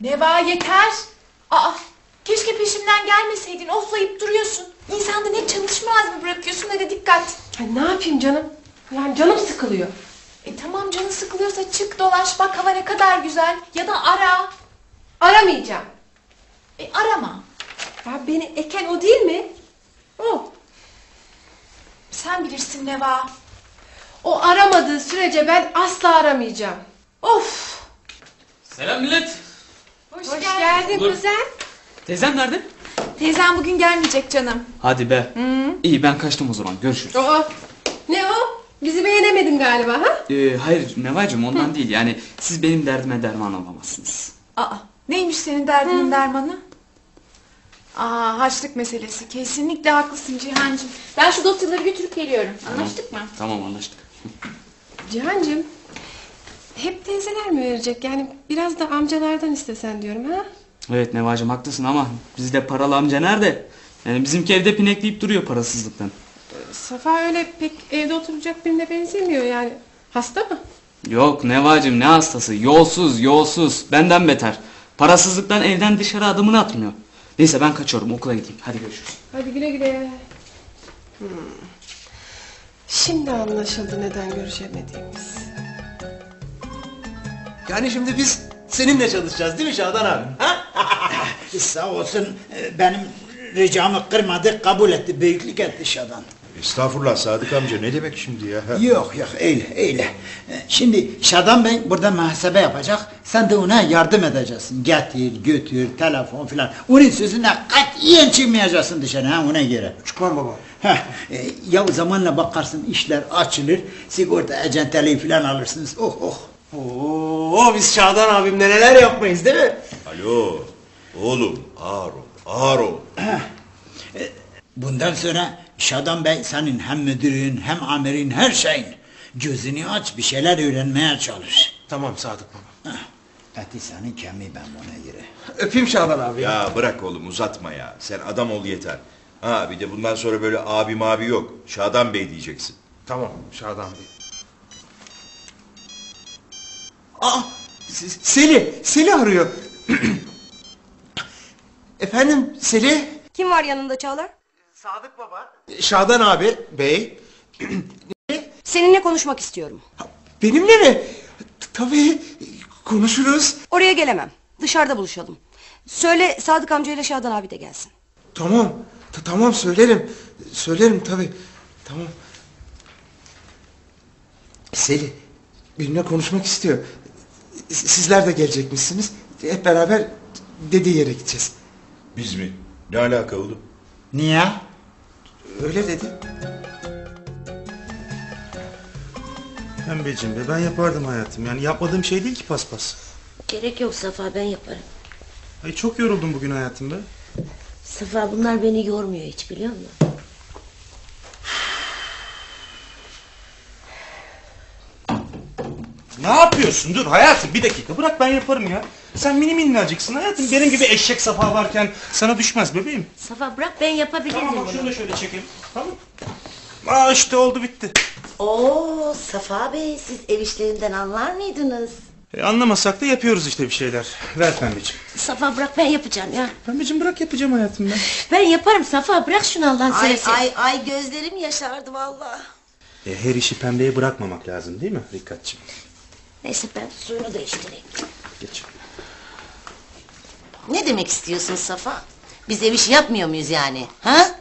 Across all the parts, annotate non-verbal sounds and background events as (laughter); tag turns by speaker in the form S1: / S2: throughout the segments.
S1: Neva yeter. Aa, keşke peşimden gelmeseydin. Oflayıp duruyorsun. İnsanda ne çalışmaz mı bırakıyorsun ne de dikkat.
S2: Ay ne yapayım canım? Yani canım sıkılıyor.
S1: E tamam canın sıkılıyorsa çık dolaş bak hava ne kadar güzel. Ya da ara.
S2: Aramayacağım.
S1: E arama.
S2: Ya beni eken o değil mi? O.
S1: Sen bilirsin Neva.
S2: O aramadığı sürece ben asla aramayacağım.
S1: Of.
S3: Selam millet.
S1: Hoş, geldin.
S3: Dur.
S2: kuzen.
S3: Teyzem nerede?
S1: Teyzem bugün gelmeyecek canım.
S3: Hadi be. İyi ben kaçtım o zaman. Görüşürüz.
S2: O. Ne o? Bizi beğenemedin galiba ha?
S3: Ee, hayır Nevacım ondan değil. Yani siz benim derdime derman olamazsınız.
S1: Aa, neymiş senin derdinin dermanı? Aa, haçlık meselesi. Kesinlikle haklısın Cihancığım. Ben şu dosyaları götürüp geliyorum. Anlaştık mı?
S3: Tamam anlaştık.
S2: Cihancığım. Hep teyzeler mi verecek? Yani biraz da amcalardan istesen diyorum ha?
S3: Evet Nevacım haklısın ama bizde paralı amca nerede? Yani bizimki evde pinekleyip duruyor parasızlıktan.
S2: Safa öyle pek evde oturacak birine benzemiyor yani. Hasta mı?
S3: Yok Nevacım ne hastası? Yolsuz yolsuz. Benden beter. Parasızlıktan evden dışarı adımını atmıyor. Neyse ben kaçıyorum okula gideyim. Hadi görüşürüz.
S2: Hadi güle güle. Hmm. Şimdi anlaşıldı neden görüşemediğimiz.
S4: Yani şimdi biz seninle çalışacağız değil mi Şadan abi? Ha? (laughs)
S5: Sağ olsun e, benim ricamı kırmadı, kabul etti, büyüklük etti Şadan.
S6: Estağfurullah Sadık amca ne demek şimdi ya?
S5: Yok yok öyle öyle. E, Şimdi Şadan Bey burada muhasebe yapacak. Sen de ona yardım edeceksin. Getir, götür, telefon filan. Onun sözüne katiyen çıkmayacaksın dışarı ha ona göre.
S4: Çıkmam baba.
S5: Heh, e, ya zamanla bakarsın işler açılır. Sigorta acenteliği filan alırsınız. Oh oh.
S4: Oo, biz Şadan abimle neler yapmayız değil mi?
S6: Alo oğlum ağır ol ağır ol.
S5: Bundan sonra Şadan Bey senin hem müdürün hem amirin her şeyin. Gözünü aç bir şeyler öğrenmeye çalış.
S4: Tamam Sadık baba.
S5: Eti senin kemiği ben buna göre.
S4: Öpeyim Şadan abi.
S6: Ya bırak oğlum uzatma ya. Sen adam ol yeter. Ha bir de bundan sonra böyle abi mabi yok. Şadan Bey diyeceksin.
S4: Tamam Şadan Bey. Aa, S- Seli, Seli arıyor. (clears throat) Efendim Seli?
S7: Kim var yanında Çağlar?
S4: Sadık baba. Şadan abi, bey. (clears throat)
S7: Seninle konuşmak istiyorum.
S4: Benimle mi? T- Tabii konuşuruz.
S7: Oraya gelemem. Dışarıda buluşalım. Söyle Sadık amcayla Şadan abi de gelsin.
S4: Tamam, tamam söylerim. Söylerim tabii. Tamam. Seli, benimle konuşmak istiyor. Sizler de gelecekmişsiniz. Hep beraber dediği yere gideceğiz.
S6: Biz mi? Ne alaka oğlum?
S5: Niye?
S4: Öyle dedi.
S8: Pembeciğim be ben yapardım hayatım. Yani yapmadığım şey değil ki paspas.
S9: Gerek yok Safa ben yaparım.
S8: Ay çok yoruldum bugün hayatım be.
S9: Safa bunlar beni yormuyor hiç biliyor musun?
S8: Ne yapıyorsun? Dur hayatım bir dakika bırak ben yaparım ya. Sen mini minnacıksın hayatım. Benim gibi eşek safa varken sana düşmez bebeğim.
S9: Safa bırak ben yapabilirim
S8: Tamam bak
S9: bunu.
S8: şunu da şöyle çekeyim. Tamam. Aa işte oldu bitti.
S9: Oo Safa Bey siz ev işlerinden anlar mıydınız?
S8: E, anlamasak da yapıyoruz işte bir şeyler. Ver pembeciğim.
S9: Safa bırak ben yapacağım ya.
S8: Pembeciğim bırak yapacağım hayatım ben.
S9: Ben yaparım Safa bırak şunu Allah'ın
S7: Ay
S9: seversen.
S7: ay ay gözlerim yaşardı vallahi.
S8: E, her işi pembeye bırakmamak lazım değil mi Rikkatçığım?
S9: Neyse ben suyunu değiştireyim.
S8: Geç.
S9: Ne demek istiyorsun Safa? Biz ev işi yapmıyor muyuz yani? Ha?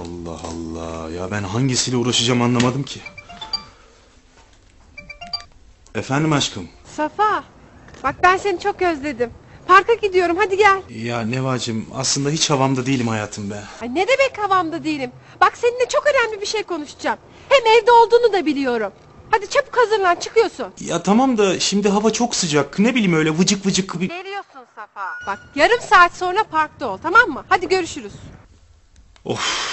S8: Allah Allah ya ben hangisiyle uğraşacağım anlamadım ki. Efendim aşkım.
S2: Safa. Bak ben seni çok özledim. Parka gidiyorum hadi gel.
S8: Ya Nevacım aslında hiç havamda değilim hayatım be.
S2: Ay ne demek havamda değilim. Bak seninle çok önemli bir şey konuşacağım. Hem evde olduğunu da biliyorum. Hadi çabuk hazırlan çıkıyorsun.
S8: Ya tamam da şimdi hava çok sıcak. Ne bileyim öyle vıcık vıcık bir...
S2: Geliyorsun Safa. Bak yarım saat sonra parkta ol tamam mı? Hadi görüşürüz.
S8: Of.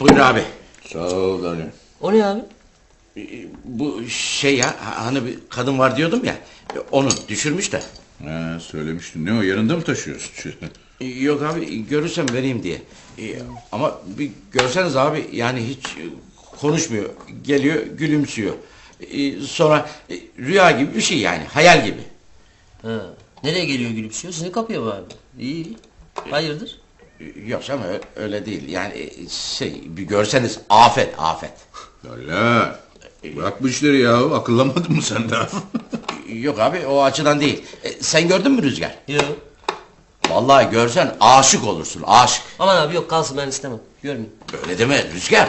S10: Buyur abi.
S11: Sağ ol Dani.
S9: O ne abi?
S10: Bu şey ya hani bir kadın var diyordum ya onu düşürmüş de. Ha, söylemiştin. Ne o yanında mı taşıyorsun? (laughs)
S11: Yok abi görürsem vereyim diye. Ee, ama bir görseniz abi yani hiç e, konuşmuyor. Geliyor gülümsüyor. Ee, sonra e, rüya gibi bir şey yani hayal gibi.
S12: Ha. Nereye geliyor gülümsüyor? Sizi kapıyor mu abi? İyi. Hayırdır?
S11: Yok ama öyle değil. Yani e, şey bir görseniz afet afet.
S10: Lala. Bırak bu işleri ya. Akıllamadın mı sen daha? (laughs)
S11: Yok abi o açıdan değil. E, sen gördün mü Rüzgar?
S12: Yok.
S11: Vallahi görsen aşık olursun aşık.
S12: Aman abi yok kalsın ben istemem. Görmeyeyim.
S11: Öyle deme Rüzgar.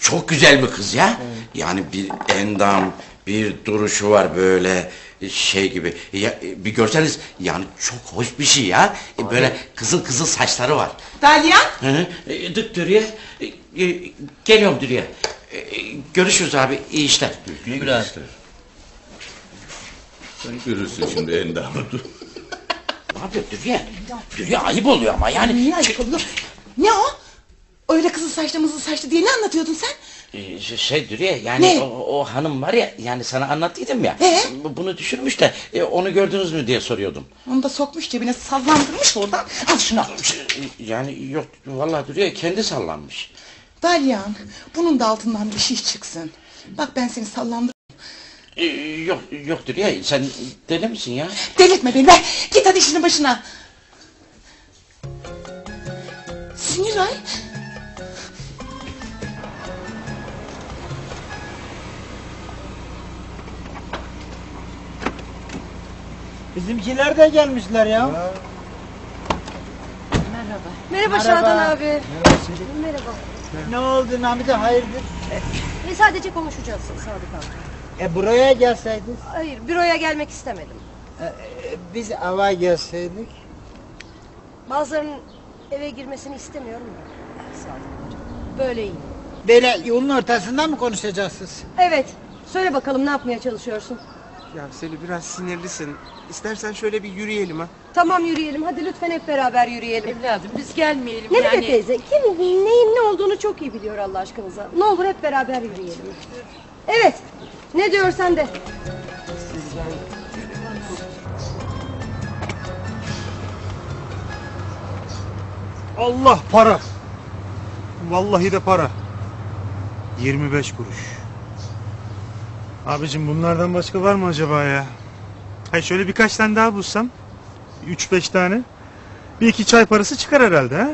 S11: Çok güzel bir kız ya. Yani bir endam, bir duruşu var böyle şey gibi. Ya, bir görseniz yani çok hoş bir şey ya. E, Böyle kızıl kızıl saçları var.
S13: Dalyan?
S11: Hı hı. E, Dürüye. E, e, Geliyorum Dürüye. E, e, Görüşürüz abi. iyi işler.
S12: Güle güle abi.
S10: Sen görürsün şimdi endamı. (laughs) Dur.
S11: Ne yapıyor Dürüye? Dürüye ayıp oluyor ama yani.
S13: Niye ayıp olur? Ne o? Öyle kızıl saçlı mızıl saçlı diye ne anlatıyordun sen?
S11: Ee, Şey Dürüye yani
S13: Ne?
S11: o, o hanım var ya yani sana anlattıydım ya.
S13: Ee?
S11: Bu- Bunu düşürmüş de e, onu gördünüz mü diye soruyordum.
S13: Onu da sokmuş cebine sallandırmış oradan. Al şunu al.
S11: Yani yok vallahi Dürüye kendi sallanmış.
S13: Dalyan bunun da altından bir şey çıksın. Bak ben seni sallandır.
S11: Ee, yok yok Dürüye sen deli misin ya?
S13: Delirtme beni be. Git hadi işinin başına. Siniray.
S5: Bizimkiler de gelmişler ya.
S7: Merhaba
S5: Merhaba.
S7: Şadan abi. Merhaba.
S5: Ne oldu Namide hayırdır?
S7: E, sadece konuşacağız Sadık amca.
S5: E buraya gelseydiniz.
S7: Hayır büroya gelmek istemedim.
S5: biz ava gelseydik.
S7: Bazılarının eve girmesini istemiyorum da. Sadık amca. Böyle iyi.
S5: Böyle yolun ortasında mı konuşacaksınız?
S7: Evet. Söyle bakalım ne yapmaya çalışıyorsun?
S4: Ya Seli biraz sinirlisin. İstersen şöyle bir yürüyelim ha.
S7: Tamam yürüyelim. Hadi lütfen hep beraber yürüyelim.
S1: Evladım biz gelmeyelim
S7: Ne
S1: yani.
S7: yani... teyze? Kim neyin ne olduğunu çok iyi biliyor Allah aşkınıza. Ne olur hep beraber yürüyelim. Evet. Ne diyorsan de.
S8: Allah para. Vallahi de para. 25 kuruş. Abicim bunlardan başka var mı acaba ya? Hay şöyle birkaç tane daha bulsam. 3-5 tane. Bir iki çay parası çıkar herhalde ha?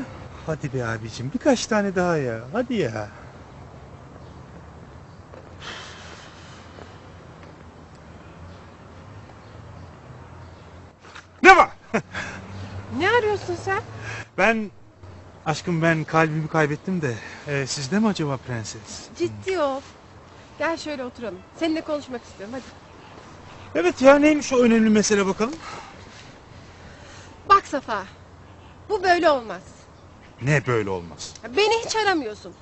S8: Hadi be abicim birkaç tane daha ya. Hadi ya. Ne var? (laughs)
S2: Ne arıyorsun sen?
S8: Ben aşkım ben kalbimi kaybettim de e, sizde mi acaba prenses?
S2: Ciddi ol. Gel şöyle oturalım. Seninle konuşmak istiyorum hadi.
S8: Evet ya neymiş o önemli mesele bakalım.
S2: Bak Safa. Bu böyle olmaz.
S8: Ne böyle olmaz.
S2: Ya Beni hiç aramıyorsun.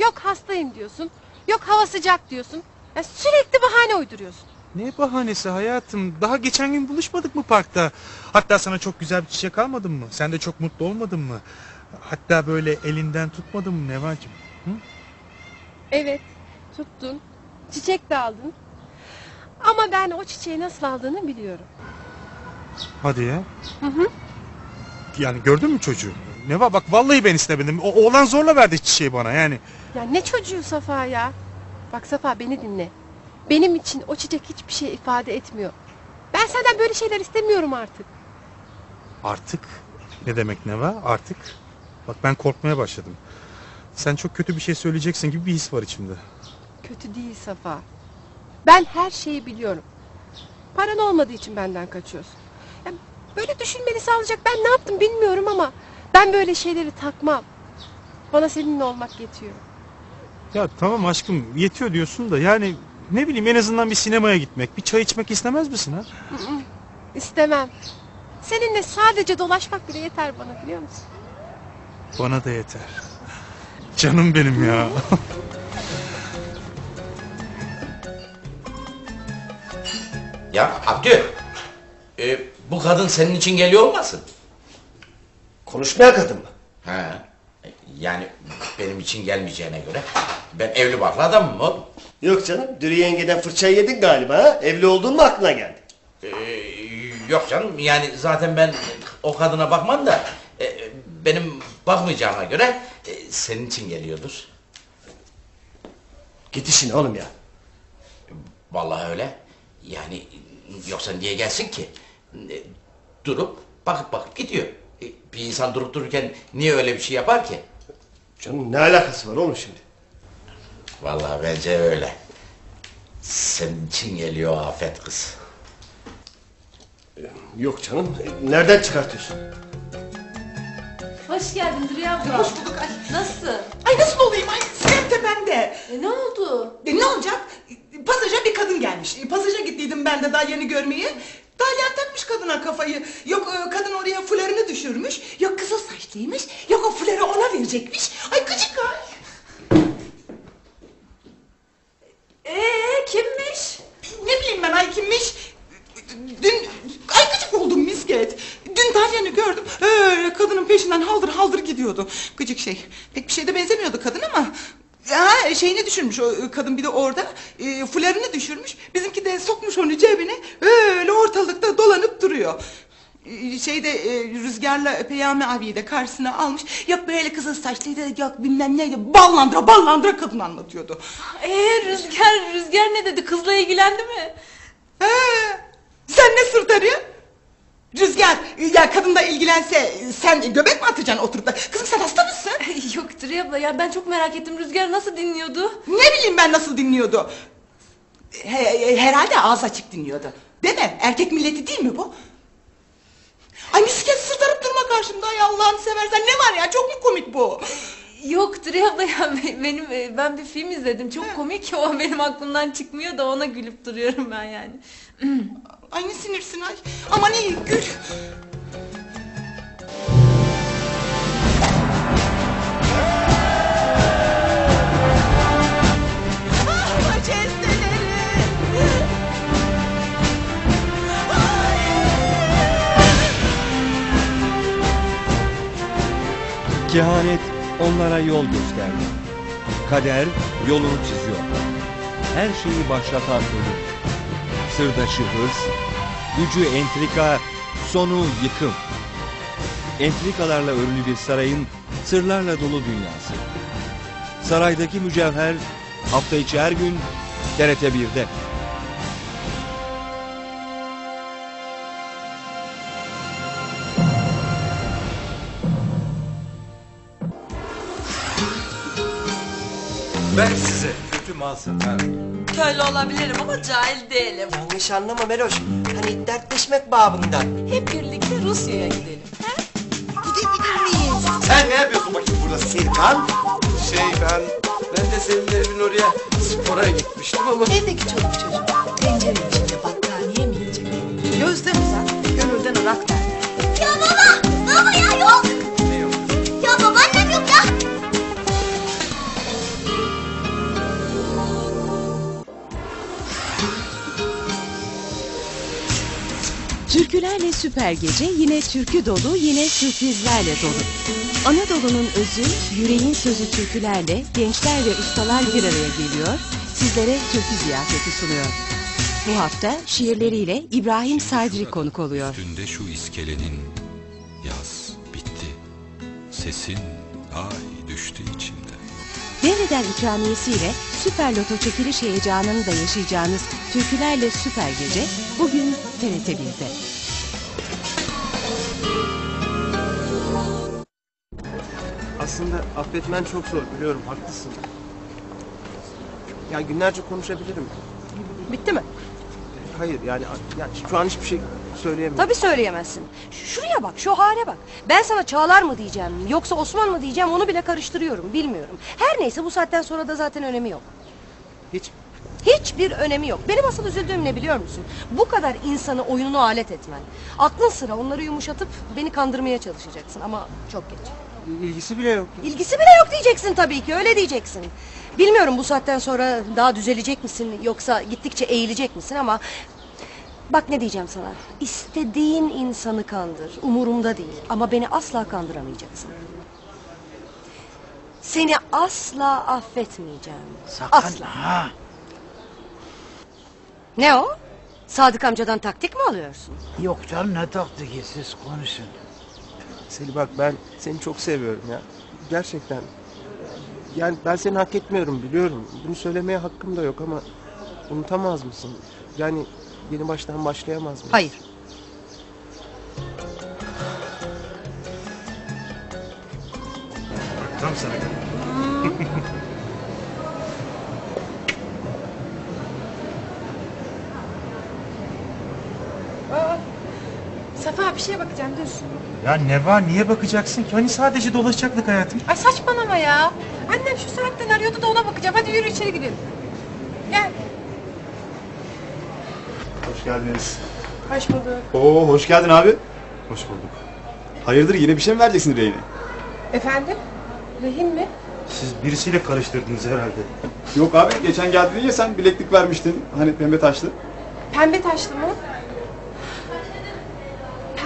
S2: Yok hastayım diyorsun. Yok hava sıcak diyorsun. Ya sürekli bahane uyduruyorsun.
S8: Ne bahanesi hayatım. Daha geçen gün buluşmadık mı parkta? Hatta sana çok güzel bir çiçek almadım mı? Sen de çok mutlu olmadın mı? Hatta böyle elinden tutmadın mı Nevacığım?
S2: Evet tuttun. Çiçek de aldın. Ama ben o çiçeği nasıl aldığını biliyorum.
S8: Hadi ya.
S2: Hı hı.
S8: Yani gördün mü çocuğu? Ne var bak vallahi ben istemedim. O oğlan zorla verdi çiçeği bana yani.
S2: Ya ne çocuğu Safa ya? Bak Safa beni dinle. Benim için o çiçek hiçbir şey ifade etmiyor. Ben senden böyle şeyler istemiyorum artık.
S8: Artık ne demek ne var artık? Bak ben korkmaya başladım. Sen çok kötü bir şey söyleyeceksin gibi bir his var içimde.
S2: Kötü değil Safa. Ben her şeyi biliyorum. Paran olmadığı için benden kaçıyorsun. Ya böyle düşünmeni sağlayacak ben ne yaptım bilmiyorum ama ben böyle şeyleri takmam. Bana seninle olmak yetiyor.
S8: Ya tamam aşkım yetiyor diyorsun da yani ne bileyim en azından bir sinemaya gitmek, bir çay içmek istemez misin ha?
S2: Hı hı. İstemem. Seninle sadece dolaşmak bile yeter bana biliyor musun?
S8: Bana da yeter. Canım benim ya. (laughs)
S11: Ya Abdü. e, bu kadın senin için geliyor olmasın?
S12: Konuşmaya kadın mı?
S11: He. Yani benim için gelmeyeceğine göre ben evli barklı adamım oğlum.
S12: Yok canım. Dürü yengeden fırçayı yedin galiba ha? Evli olduğun mu aklına geldi?
S11: Ee, Yok canım yani zaten ben o kadına bakmam da e, benim bakmayacağıma göre e, senin için geliyordur.
S12: Git işine oğlum ya.
S11: Vallahi öyle. Yani yoksa niye gelsin ki? E, Durup bakıp bakıp gidiyor. E, Bir insan durup dururken niye öyle bir şey yapar ki?
S12: Canım ne alakası var oğlum şimdi?
S11: Vallahi bence öyle. Senin için geliyor afet kız.
S12: Yok canım. e, Nereden çıkartıyorsun?
S1: Hoş geldin Duriye abla.
S13: Hoş bulduk. Ay,
S1: Nasıl?
S13: ay nasıl olayım? Ay Sinem tepemde.
S1: E, ne oldu?
S13: E, ne olacak? Pasaja bir kadın gelmiş. E, Pasaja gittiydim ben de Dalyan'ı görmeye. Dalyan takmış kadına kafayı. Yok e, kadın oraya fularını düşürmüş. Yok kızıl saçlıymış. Yok o fuları ona verecekmiş. Ay gıcık ay.
S1: Ee kimmiş?
S13: Ne bileyim ben ay kimmiş? Dün ay gıcık oldum misket. Dün Dalyan'ı gördüm. Öyle kadının peşinden haldır haldır gidiyordu. Gıcık şey. Pek bir şeyde benzemiyordu kadın ama. Ha, şeyini düşürmüş o e, kadın bir de orada. E, fularını düşürmüş. Bizimki de sokmuş onu cebine. Öyle ortalıkta dolanıp duruyor. E, şeyde e, rüzgarla Peyami abiyi de karşısına almış. Yok böyle kızıl saçlıydı yok bilmem neydi. Ballandıra ballandıra kadın anlatıyordu.
S1: Ee Rüzgar, Rüzgar ne dedi? Kızla ilgilendi mi?
S13: He, sen ne sırt arıyorsun? Rüzgar ya kadınla ilgilense sen göbek mi atacaksın oturup da? Kızım sen hasta mısın? (laughs)
S1: Yok Duriye abla ya ben çok merak ettim. Rüzgar nasıl dinliyordu?
S13: Ne bileyim ben nasıl dinliyordu? He- herhalde ağız açık dinliyordu. Değil mi? Erkek milleti değil mi bu? Ay misket sırtarıp durma karşımda ay Allah'ını seversen ne var ya çok mu komik bu?
S1: Yok Duriye abla ya (laughs) be- benim e, ben bir film izledim. Çok komik o benim aklımdan çıkmıyor da ona gülüp duruyorum ben yani. (clears throat)
S13: Ay ne sinirsin ay. Aman iyi gül. Ah.
S14: Kehanet onlara yol gösterdi. Kader yolunu çiziyor. Her şeyi başlatan ölüm. Sırdaşı hırs, gücü entrika, sonu yıkım. Entrikalarla örülü bir sarayın sırlarla dolu dünyası. Saraydaki mücevher hafta içi her gün TRT 1'de.
S15: Ben size kötü mal satarım.
S16: Köylü olabilirim ama cahil değilim.
S12: Yanlış anlama Meloş. Hani dertleşmek babından.
S16: Hep birlikte Rusya'ya gidelim.
S12: Gidebilir miyiz?
S15: Sen ne yapıyorsun bakayım burada Serkan? Şey ben, ben de senin evin oraya spora gitmiştim ama...
S16: Evdeki çoluk çocuk tencere içinde battaniye mi yiyecek? Gözden uzak, gönülden ırak derler.
S17: Ya baba! Baba ya yok!
S18: Türkülerle Süper Gece yine türkü dolu yine sürprizlerle dolu. Anadolu'nun özü, yüreğin sözü türkülerle gençler ve ustalar bir araya geliyor, sizlere türkü ziyafeti sunuyor. Bu hafta şiirleriyle İbrahim Sadri konuk oluyor.
S19: Üstünde şu iskelenin yaz bitti. Sesin ay düştü içimde.
S18: Devreden ikramiyesiyle Süper Loto çekiliş heyecanını da yaşayacağınız Türkülerle Süper Gece bugün TRT 1'de.
S12: Aslında affetmen çok zor biliyorum haklısın. Ya günlerce konuşabilirim.
S7: Bitti mi?
S12: Hayır yani, yani şu an hiçbir şey söyleyemiyorum.
S7: Tabii söyleyemezsin. Ş- Şuraya bak, şu hale bak. Ben sana Çağlar mı diyeceğim, yoksa Osman mı diyeceğim onu bile karıştırıyorum, bilmiyorum. Her neyse bu saatten sonra da zaten önemi yok.
S12: Hiç.
S7: Hiçbir önemi yok. Benim asıl üzüldüğüm ne biliyor musun? Bu kadar insanı oyununu alet etmen. Aklın sıra onları yumuşatıp beni kandırmaya çalışacaksın ama çok geç.
S12: İlgisi bile yok.
S7: İlgisi bile yok diyeceksin tabii ki öyle diyeceksin. Bilmiyorum bu saatten sonra daha düzelecek misin yoksa gittikçe eğilecek misin ama... Bak ne diyeceğim sana. İstediğin insanı kandır. Umurumda değil. Ama beni asla kandıramayacaksın. Seni asla affetmeyeceğim.
S5: Sakın
S7: Asla.
S5: ha.
S7: Ne o? Sadık amcadan taktik mi alıyorsun?
S5: Yok canım ne taktiki siz konuşun.
S20: Seli bak ben seni çok seviyorum ya. Gerçekten. Yani ben seni hak etmiyorum biliyorum. Bunu söylemeye hakkım da yok ama unutamaz mısın? Yani yeni baştan başlayamaz mıyız?
S7: Hayır.
S8: Tam sana
S2: bir şeye bakacağım dur.
S8: Ya ne var niye bakacaksın ki? Hani sadece dolaşacaktık hayatım.
S2: Ay saçmalama ya. Annem şu saatten arıyordu da ona bakacağım. Hadi yürü içeri gidelim. Gel.
S21: Hoş geldiniz.
S2: Hoş bulduk.
S21: Oo hoş geldin abi. Hoş bulduk. Hayırdır yine bir şey mi vereceksin reyine?
S2: Efendim? Rehin mi?
S8: Siz birisiyle karıştırdınız herhalde.
S21: Yok abi geçen geldin ya sen bileklik vermiştin. Hani pembe taşlı.
S2: Pembe taşlı mı?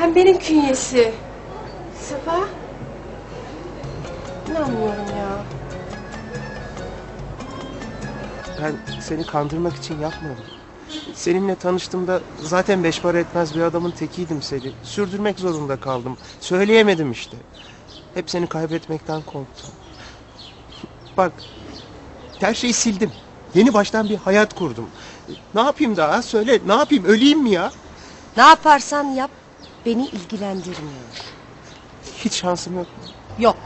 S2: Pembenin künyesi. Safa? İnanmıyorum ya.
S20: Ben seni kandırmak için yapmadım. Seninle tanıştığımda zaten beş para etmez bir adamın tekiydim seni. Sürdürmek zorunda kaldım. Söyleyemedim işte. Hep seni kaybetmekten korktum. Bak, her şeyi sildim. Yeni baştan bir hayat kurdum. Ne yapayım daha? Söyle, ne yapayım? Öleyim mi ya?
S7: Ne yaparsan yap beni ilgilendirmiyor.
S20: Hiç şansım yok mu?
S7: Yok.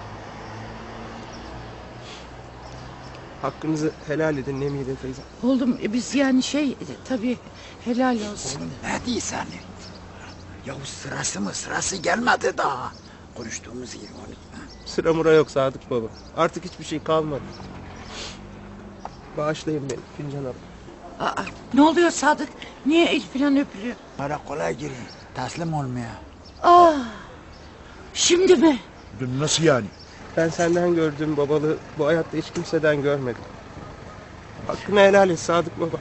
S20: Hakkınızı helal edin Nemide teyze.
S16: Oğlum e, biz yani şey e, tabii helal olsun.
S5: Ne diyorsun? Ya sırası mı sırası gelmedi daha. Konuştuğumuz gibi unutma.
S20: Sıra mura yok Sadık baba. Artık hiçbir şey kalmadı. Bağışlayın beni Fincan abla.
S16: Aa, ne oluyor Sadık? Niye el falan öpülüyor?
S5: Karakola girin. Teslim olmaya.
S16: Aa, şimdi mi?
S21: Nasıl yani?
S20: Ben senden gördüğüm babalığı bu hayatta hiç kimseden görmedim. Hakkını helal et Sadık baba.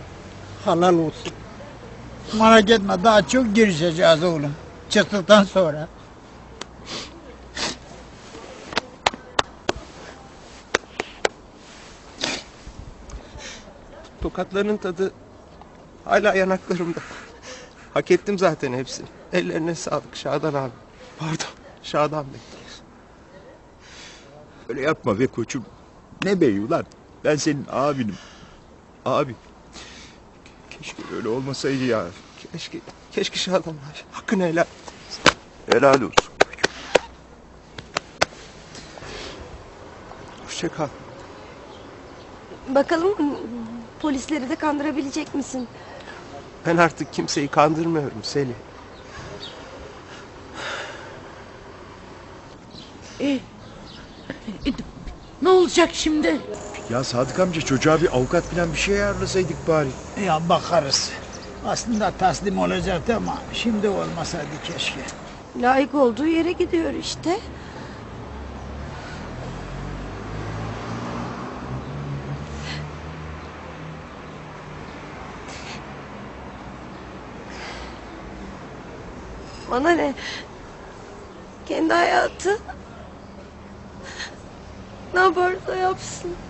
S5: Halal olsun. Merak etme daha çok girişeceğiz oğlum. Çıktıktan sonra.
S20: Tokatların tadı hala yanaklarımda. Hak ettim zaten hepsini. Ellerine sağlık Şadan abi. Pardon Şadan Bey.
S21: Öyle yapma be koçum. Ne bey ulan? Ben senin abinim. Abi. Keşke öyle olmasaydı ya.
S20: Keşke, keşke Şadan abi. Hakkını helal.
S21: Helal olsun.
S20: Hoşça kal.
S7: Bakalım polisleri de kandırabilecek misin?
S20: Ben artık kimseyi kandırmıyorum Seli.
S16: E, e, ne olacak şimdi?
S21: Ya Sadık amca çocuğa bir avukat falan bir şey ayarlasaydık bari.
S5: Ya bakarız. Aslında teslim olacaktı ama şimdi olmasaydı keşke.
S7: Layık olduğu yere gidiyor işte. Bana ne? Kendi hayatı. Ne yaparsa yapsın.